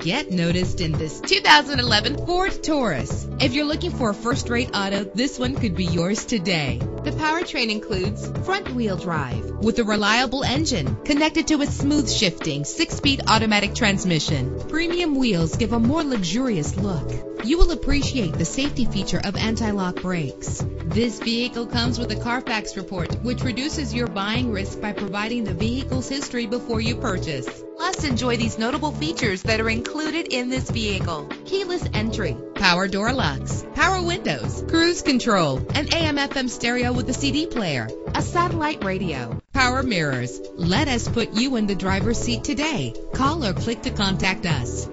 Get noticed in this 2011 Ford Taurus. If you're looking for a first-rate auto, this one could be yours today. The powertrain includes front-wheel drive with a reliable engine connected to a smooth shifting six-speed automatic transmission. Premium wheels give a more luxurious look. You will appreciate the safety feature of anti-lock brakes. This vehicle comes with a Carfax report, which reduces your buying risk by providing the vehicle's history before you purchase. Plus, enjoy these notable features that are included in this vehicle. Keyless entry, power door locks, power windows, cruise control, an AM FM stereo with a CD player, a satellite radio, power mirrors. Let us put you in the driver's seat today. Call or click to contact us.